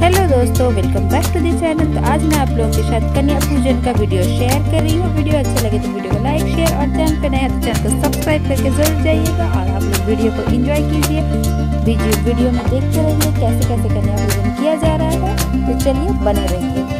Hello दोस्तों welcome back to the channel तो आज मैं आप लोगों के साथ कन्या पूजन का वीडियो शेयर कर रही हूँ। वीडियो अच्छा लगे तो वीडियो को लाइक शेयर और चैनल पर नया तो चैनल को सब्सक्राइब करके ज़रूर जाइएगा और आप लोग वीडियो को एंजॉय कीजिए। वीडियो वीडियो में देखते रहिए कैसे कैसे कन्या पूजन किया जा रहा है। तो चलिए बने रहिए।